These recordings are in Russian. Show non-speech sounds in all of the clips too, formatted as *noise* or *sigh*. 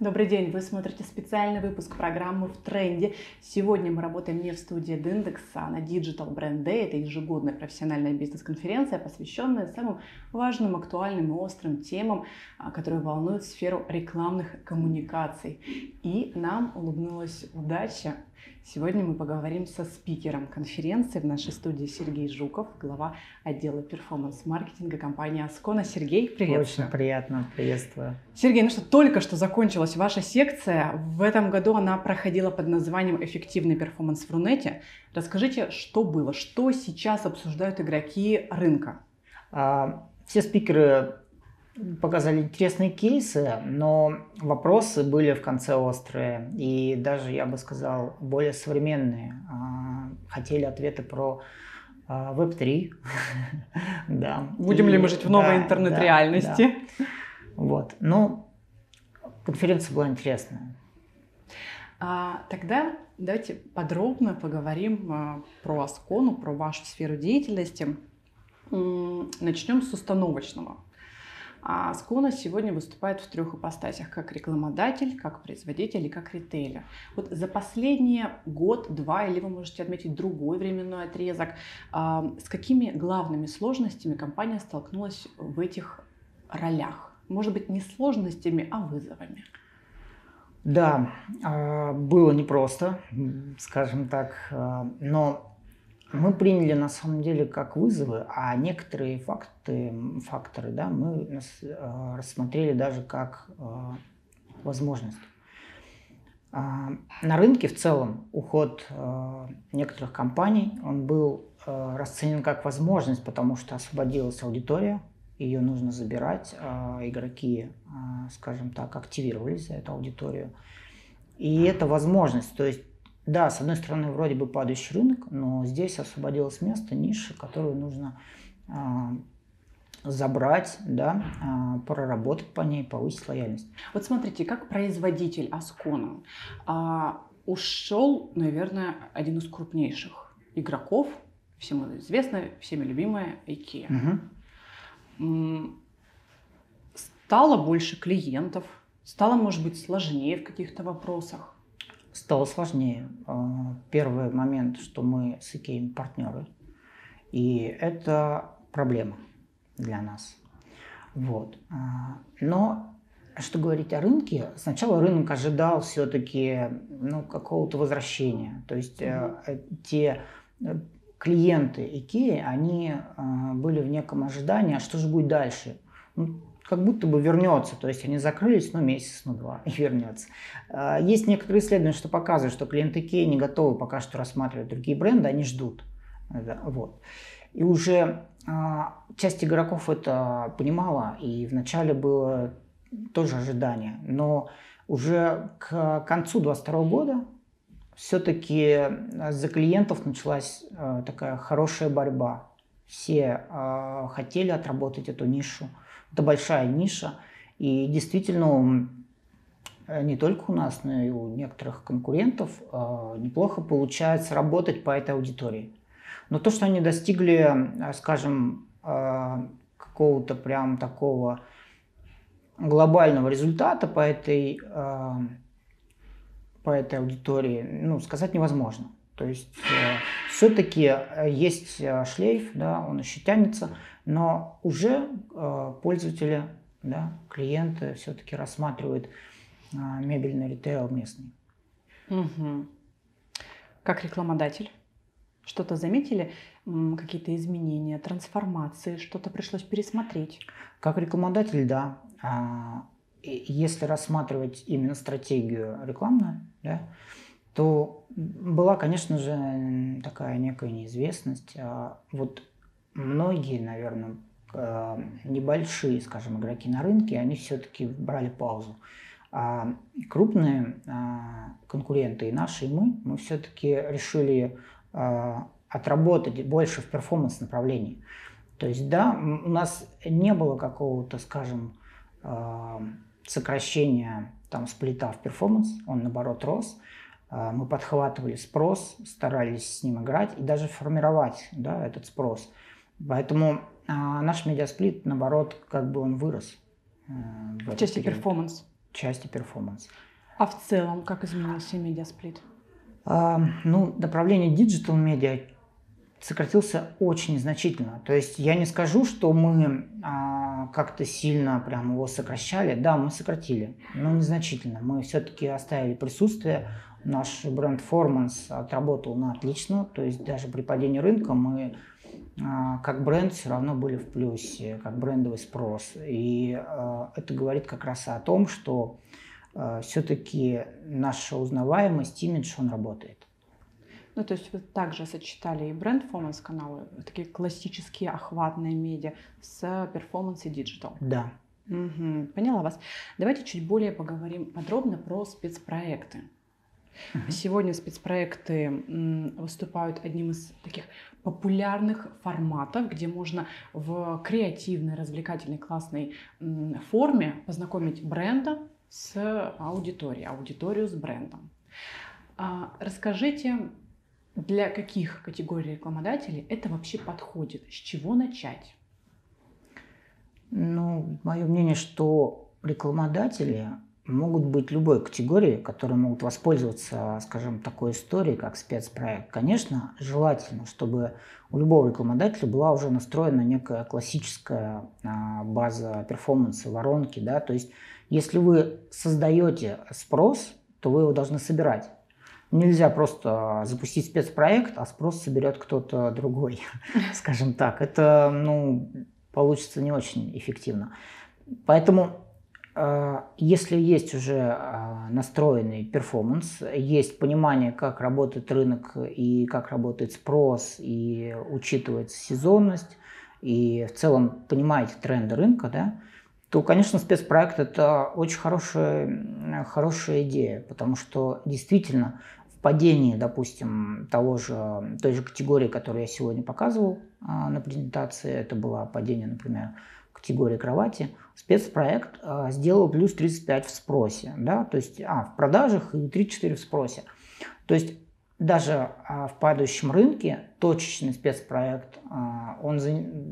Добрый день, вы смотрите специальный выпуск программы «В тренде». Сегодня мы работаем не в студии Dindex, а на Digital Brand Day. Это ежегодная профессиональная бизнес-конференция, посвященная самым важным, актуальным и острым темам, а, которые волнуют сферу рекламных коммуникаций. И нам улыбнулась удача Сегодня мы поговорим со спикером конференции в нашей студии Сергей Жуков, глава отдела перформанс-маркетинга компании Аскона. Сергей, привет. Очень приятно, приветствую. Сергей, ну что, только что закончилась ваша секция. В этом году она проходила под названием «Эффективный перформанс в Рунете». Расскажите, что было, что сейчас обсуждают игроки рынка? А, все спикеры показали интересные кейсы, но вопросы были в конце острые и даже, я бы сказал, более современные. А, хотели ответы про Web3. *laughs* да. Будем и, ли мы жить в новой да, интернет-реальности? Да, да. Вот. Ну, конференция была интересная. А, тогда давайте подробно поговорим а, про Аскону, про вашу сферу деятельности. Начнем с установочного. А Склона сегодня выступает в трех ипостасях, как рекламодатель, как производитель и как ритейлер. Вот за последний год, два, или вы можете отметить другой временной отрезок, с какими главными сложностями компания столкнулась в этих ролях? Может быть, не сложностями, а вызовами? Да, а, было непросто, скажем так, а, но мы приняли на самом деле как вызовы, а некоторые факты, факторы да, мы э, рассмотрели даже как э, возможность. А, на рынке в целом уход э, некоторых компаний он был расценен как возможность, потому что освободилась аудитория, ее нужно забирать, а игроки, скажем так, активировались за эту аудиторию. И это возможность, то есть да, с одной стороны, вроде бы падающий рынок, но здесь освободилось место, ниша, которую нужно а, забрать, да, а, проработать по ней, повысить лояльность. Вот смотрите, как производитель Аскона а, ушел, наверное, один из крупнейших игроков, всем известная, всеми любимая IKEA. Угу. Стало больше клиентов, стало, может быть, сложнее в каких-то вопросах стало сложнее. А, первый момент, что мы с IKEA партнеры, и это проблема для нас. Вот. А, но что говорить о рынке, сначала рынок ожидал все-таки ну, какого-то возвращения. То есть mm-hmm. те э, клиенты IKEA, они были в неком ожидании, а что же будет дальше? Ну, как будто бы вернется. То есть они закрылись, ну, месяц, ну, два, и вернется. А, есть некоторые исследования, что показывают, что клиенты Ikea не готовы пока что рассматривать другие бренды, они ждут. Вот. И уже а, часть игроков это понимала, и вначале было тоже ожидание. Но уже к концу 2022 года все-таки за клиентов началась а, такая хорошая борьба. Все хотели отработать эту нишу. Это большая ниша. И действительно, не только у нас, но и у некоторых конкурентов э, неплохо получается работать по этой аудитории. Но то, что они достигли, э, скажем, э, какого-то прям такого глобального результата по этой, по этой аудитории, ну, сказать невозможно. То есть все-таки есть шлейф, да, он еще тянется, но уже э, пользователи, да, клиенты все-таки рассматривают э, мебельный ритейл местный. Угу. Как рекламодатель? Что-то заметили? Какие-то изменения, трансформации? Что-то пришлось пересмотреть? Как рекламодатель, да. А, если рассматривать именно стратегию рекламную, да, то была, конечно же, такая некая неизвестность. А вот многие, наверное, э, небольшие, скажем, игроки на рынке, они все-таки брали паузу. А крупные а, конкуренты и наши, и мы, мы все-таки решили а, отработать больше в перформанс направлении. То есть, да, у нас не было какого-то, скажем, а, сокращения там сплита в performance, он наоборот рос. Мы подхватывали спрос, старались с ним играть и даже формировать да, этот спрос – Поэтому а наш медиасплит, наоборот, как бы он вырос. Э, в, в части performance. В части performance. А в целом, как изменился медиасплит? А, ну, направление digital медиа сократился очень значительно. То есть я не скажу, что мы а, как-то сильно прям его сокращали. Да, мы сократили, но незначительно. Мы все-таки оставили присутствие. Наш бренд Formance отработал на отлично. То есть даже при падении рынка мы а, как бренд все равно были в плюсе, как брендовый спрос. И а, это говорит как раз о том, что а, все-таки наша узнаваемость, имидж, он работает. Ну, то есть вы также сочетали и brand performance каналы, такие классические охватные медиа с performance и digital. Да. Угу, поняла вас. Давайте чуть более поговорим подробно про спецпроекты. Э Сегодня спецпроекты выступают одним из таких популярных форматов, где можно в креативной, развлекательной, классной форме познакомить бренда с аудиторией, аудиторию с брендом. А, расскажите, для каких категорий рекламодателей это вообще подходит? С чего начать? Ну, мое мнение, что рекламодатели могут быть любой категории, которые могут воспользоваться, скажем, такой историей, как спецпроект. Конечно, желательно, чтобы у любого рекламодателя была уже настроена некая классическая а, база перформанса, воронки, да, то есть если вы создаете спрос, то вы его должны собирать. Нельзя просто запустить спецпроект, а спрос соберет кто-то другой, *laughs* скажем так. Это, ну, получится не очень эффективно. Поэтому, если есть уже э, настроенный перформанс, есть понимание, как работает рынок и как работает спрос, и учитывается сезонность, и в целом понимаете тренды рынка, да, то, конечно, спецпроект – это очень хорошая, хорошая идея, потому что действительно в падении, допустим, того же, той же категории, которую я сегодня показывал а, на презентации, это было падение, например, категории кровати, спецпроект а, сделал плюс 35 в спросе, да, то есть а, в продажах и 3-4 в спросе. То есть даже а, в падающем рынке точечный спецпроект, а, он,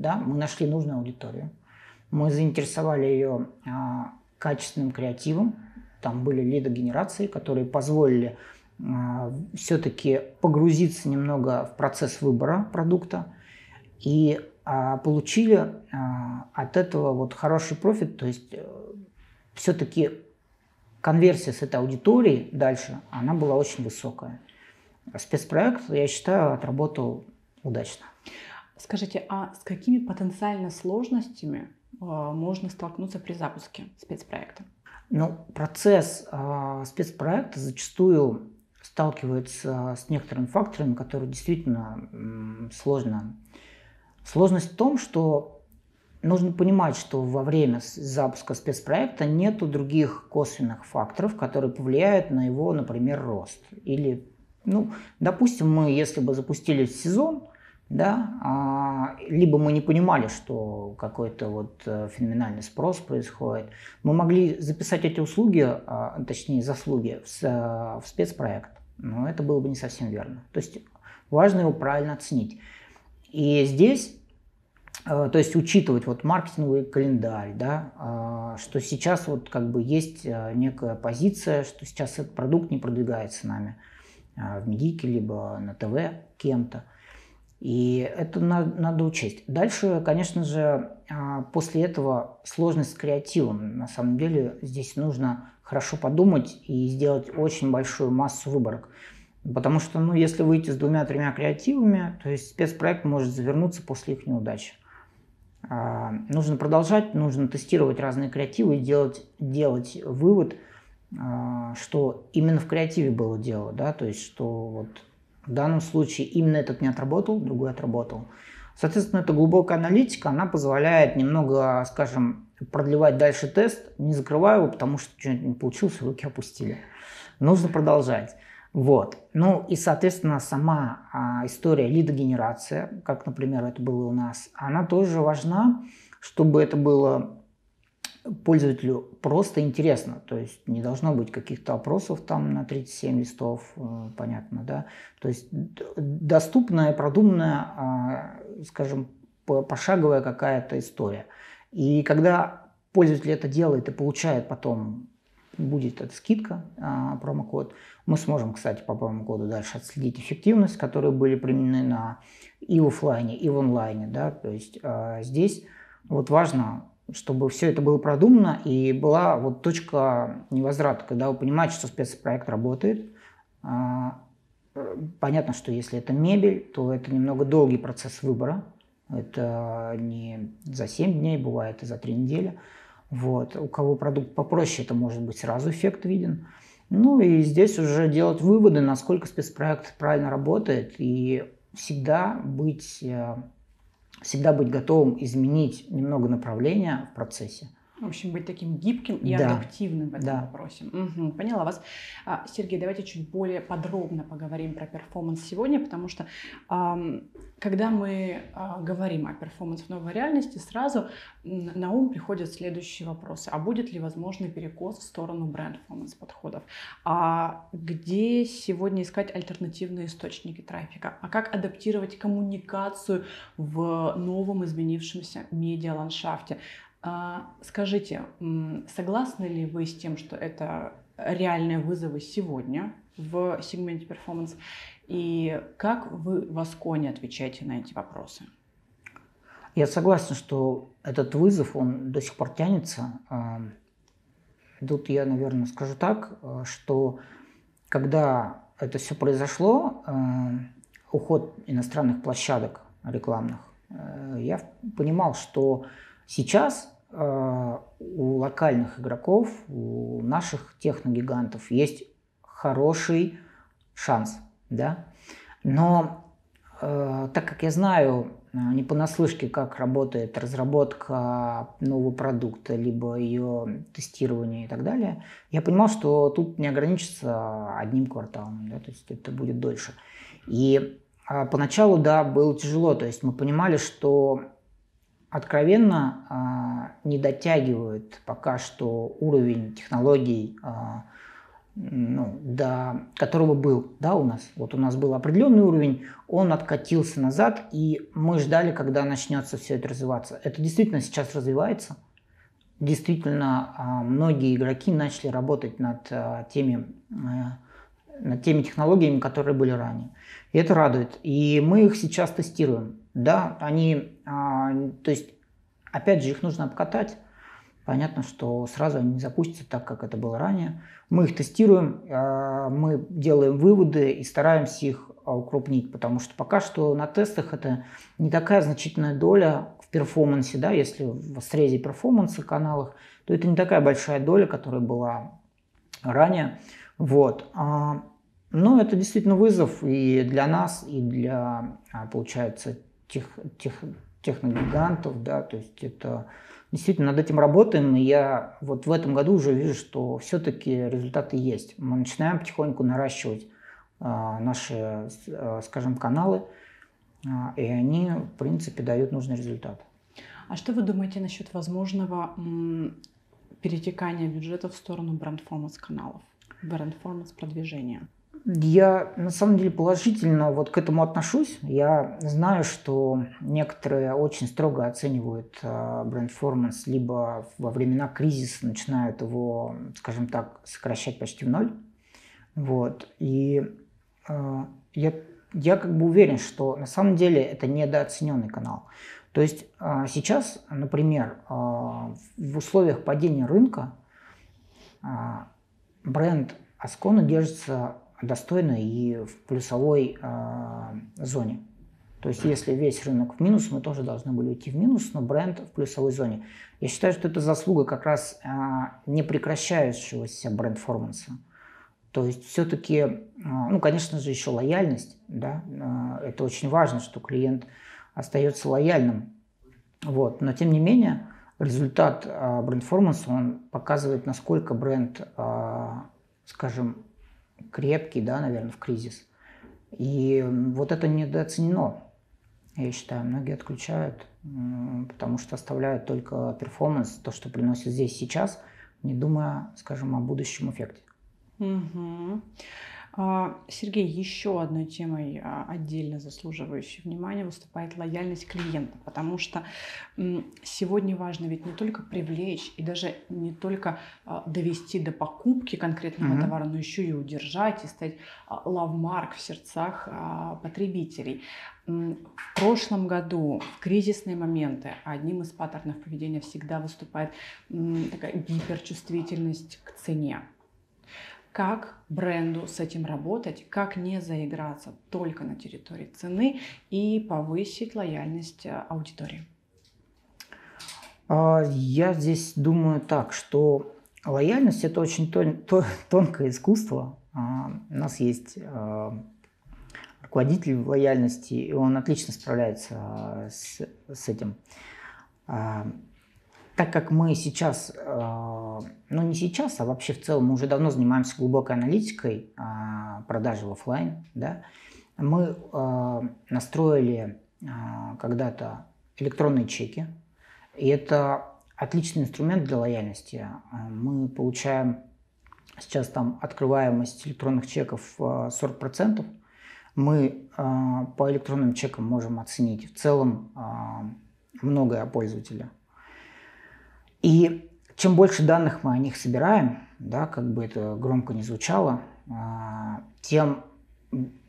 да, мы нашли нужную аудиторию, мы заинтересовали ее а, качественным креативом. Там были лидогенерации, которые позволили а, все-таки погрузиться немного в процесс выбора продукта. И получили а, от этого вот хороший профит. То есть э, все-таки конверсия с этой аудитории дальше, она была очень высокая. Спецпроект, я считаю, отработал удачно. Скажите, а с какими потенциально сложностями а, можно столкнуться при запуске спецпроекта? Ну, процесс э, спецпроекта зачастую сталкивается с некоторыми факторами, которые действительно м, сложно. Сложность в том, что нужно понимать, что во время запуска спецпроекта нет других косвенных факторов, которые повлияют на его, например, рост. Или, ну, допустим, мы, если бы запустили сезон, да, а, либо мы не понимали, что какой-то вот э, феноменальный спрос происходит. Мы могли записать эти услуги, а, точнее заслуги, в, в спецпроект, но это было бы не совсем верно. То есть важно его правильно оценить. И здесь, э, то есть учитывать вот маркетинговый календарь, да, а, что сейчас вот как бы есть э, некая позиция, что сейчас этот продукт не продвигается нами в медике, либо на ТВ кем-то. И это надо, надо учесть. Дальше, конечно же, а, после этого сложность с креативом. На самом деле здесь нужно хорошо подумать и сделать очень большую массу выборок. Потому что, ну, если выйти с двумя-тремя креативами, то есть спецпроект может завернуться после их неудачи. А, нужно продолжать, нужно тестировать разные креативы и делать, делать вывод, а, что именно в креативе было дело, да, то есть что вот в данном случае именно этот не отработал, другой отработал. Соответственно, эта глубокая аналитика, она позволяет немного, скажем, продлевать дальше тест, не закрывая его, потому что что-нибудь не получилось, руки опустили. Нужно продолжать. Вот. Ну и, соответственно, сама а, история лидогенерация, как, например, это было у нас, она тоже важна, чтобы это было пользователю просто интересно. То есть не должно быть каких-то опросов там на 37 листов, э, понятно, да. То есть доступная, продуманная, а, скажем, пошаговая какая-то история. И когда пользователь это делает и получает потом будет эта скидка, а, промокод. Мы сможем, кстати, по промокоду дальше отследить эффективность, которые были применены на и офлайне, и в онлайне. Да? То есть а, здесь вот важно, чтобы все это было продумано и была вот точка невозврата, когда вы понимаете, что спецпроект работает. А, понятно, что если это мебель, то это немного долгий процесс выбора. Это не за 7 дней, бывает и за 3 недели. Вот. У кого продукт попроще, это может быть сразу эффект виден. Ну и здесь уже делать выводы, насколько спецпроект правильно работает, и всегда быть, э, всегда быть готовым изменить немного направления в процессе – в общем, быть таким гибким и да. адаптивным в этом да. вопросе. Угу, поняла вас. А, Сергей, давайте чуть более подробно поговорим про performance сегодня, потому что когда мы а, говорим о performance в новой реальности, сразу на ум приходят следующие вопросы. А будет ли возможный перекос в сторону brand-performance подходов? А где сегодня искать альтернативные источники трафика? А как адаптировать коммуникацию в новом изменившемся медиа-ландшафте? А, скажите, согласны ли вы с тем, что это реальные вызовы сегодня в сегменте перформанс? И как вы в Асконе отвечаете на эти вопросы? Я согласен, что этот вызов, он до сих пор тянется. А, тут я, наверное, скажу так, что когда это все произошло, а, уход иностранных площадок рекламных, я понимал, что сейчас Э, у локальных игроков, у наших техногигантов есть хороший шанс, да. Но э, так как я знаю не понаслышке, как работает разработка нового продукта, либо ее тестирование и так далее, я понимал, что тут не ограничится одним кварталом, да, то есть это будет дольше. И э, поначалу, да, было тяжело, то есть мы понимали, что откровенно а, не дотягивают пока что уровень технологий, а, ну, до которого был да, у нас. Вот у нас был определенный уровень, он откатился назад, и мы ждали, когда начнется все это развиваться. Это действительно сейчас развивается. Действительно, а, многие игроки начали работать над теми, над теми технологиями, которые были ранее. И это радует. И мы их сейчас тестируем. Да, они, а, то есть, опять же, их нужно обкатать. Понятно, что сразу они не запустятся так, как это было ранее. Мы их тестируем, а, мы делаем выводы и стараемся их укрупнить, потому что пока что на тестах это не такая значительная доля в перформансе, да, если в срезе перформанса каналах, то это не такая большая доля, которая была ранее. Вот. А, но это действительно вызов и для нас, и для, получается, тех, тех, техногигантов, да, то есть это действительно над этим работаем, и я вот в этом году уже вижу, что все-таки результаты есть. Мы начинаем потихоньку наращивать а, наши, а, скажем, каналы, а, и они, в принципе, дают нужный результат. А что вы думаете насчет возможного м, перетекания бюджета в сторону бренд-форманс каналов, бренд-форманс продвижения? Я на самом деле положительно вот к этому отношусь. Я знаю, что некоторые очень строго оценивают э, бренд-форманс, либо во времена кризиса начинают его, скажем так, сокращать почти в ноль. Вот. И э, я, я как бы уверен, что на самом деле это недооцененный канал. То есть э, сейчас, например, э, в условиях падения рынка э, бренд Аскона держится достойно и в плюсовой э, зоне. То есть если весь рынок в минус, мы тоже должны были уйти в минус, но бренд в плюсовой зоне. Я считаю, что это заслуга как раз э, не бренд-форманса. То есть все-таки, э, ну, конечно же, еще лояльность, да, э, это очень важно, что клиент остается лояльным. Вот. Но тем не менее, результат э, бренд-форманса, он показывает, насколько бренд, э, скажем, крепкий, да, наверное, в кризис. И вот это недооценено. Я считаю, многие отключают, потому что оставляют только перформанс, то, что приносит здесь сейчас, не думая, скажем, о будущем эффекте. Угу. А, Сергей, еще одной темой а, отдельно заслуживающей внимания выступает лояльность клиента, потому что сегодня важно ведь не только привлечь и даже не только а, довести до покупки конкретного mm-hmm. товара, но еще и удержать и стать лавмарк в сердцах потребителей. В прошлом году в кризисные моменты одним из паттернов поведения всегда выступает такая гиперчувствительность к цене как бренду с этим работать, как не заиграться только на территории цены и повысить лояльность э, аудитории? А, я здесь думаю так, что лояльность это очень тон, тон, тонкое искусство. А, у нас есть а, руководитель лояльности, и он отлично справляется с, с этим так как мы сейчас, ну не сейчас, а вообще в целом мы уже давно занимаемся глубокой аналитикой а, продажи в офлайн, да, мы э, настроили э, когда-то электронные чеки, и это отличный инструмент для лояльности. Мы получаем сейчас там открываемость электронных чеков 40%. Мы по электронным чекам можем оценить в целом многое о пользователе. И чем больше данных мы о них собираем, да, как бы это громко не звучало, а, тем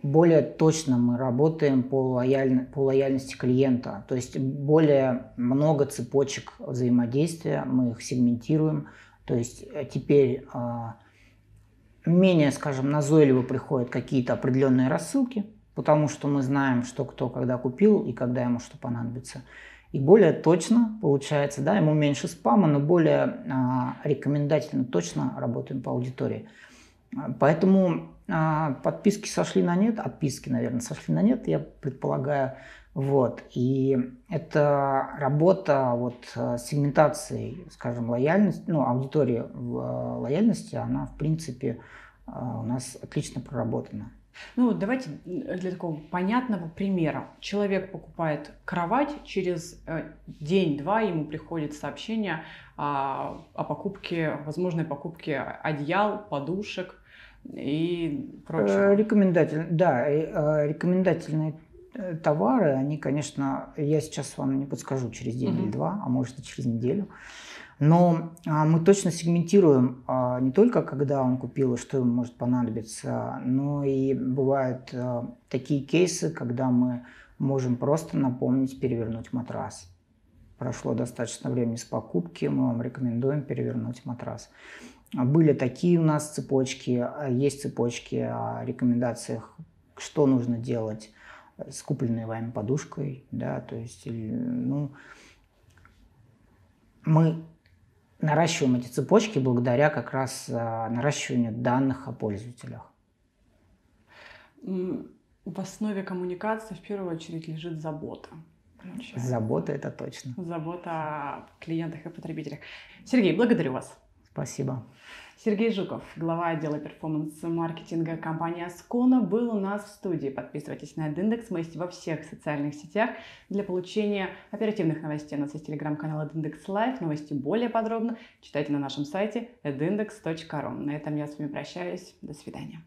более точно мы работаем по, лояльно, по лояльности клиента. То есть более много цепочек взаимодействия, мы их сегментируем. То есть э, теперь а, менее, скажем, назойливо приходят какие-то определенные рассылки, потому что мы знаем, что кто когда купил и когда ему что понадобится и более точно получается, да, ему меньше спама, но более а, рекомендательно точно работаем по аудитории. Поэтому а, подписки сошли на нет, отписки, наверное, сошли на нет, я предполагаю. Вот. И это работа вот, с сегментацией, скажем, лояльности, ну, аудитории в а, лояльности, она, в принципе, а, у нас отлично проработана. Ну, давайте для такого понятного примера. Человек покупает кровать, через э, день-два ему приходит сообщение о, о покупке, возможной покупке одеял, подушек и прочего. Э, рекомендательно, да, э, рекомендательные товары, они, конечно, я сейчас вам не подскажу через день mm-hmm. или два, а может и через неделю. Но а, мы точно сегментируем а, не только, когда он купил и что ему может понадобиться, но и бывают а, такие кейсы, когда мы можем просто напомнить перевернуть матрас. Прошло достаточно времени с покупки, мы вам рекомендуем перевернуть матрас. Были такие у нас цепочки, есть цепочки о рекомендациях, что нужно делать с купленной вами подушкой, да, то есть, ну, мы наращиваем эти цепочки благодаря как раз а, наращиванию данных о пользователях. В основе коммуникации в первую очередь лежит забота. Забота это точно. Забота о клиентах и потребителях. Сергей, благодарю вас. Спасибо. Сергей Жуков, глава отдела перформанс-маркетинга компании Аскона, был у нас в студии. Подписывайтесь на Эдиндекс, мы есть во всех социальных сетях для получения оперативных новостей. У нас есть телеграм-канал Эдиндекс Лайв, новости более подробно читайте на нашем сайте edindex.ru. На этом я с вами прощаюсь. До свидания.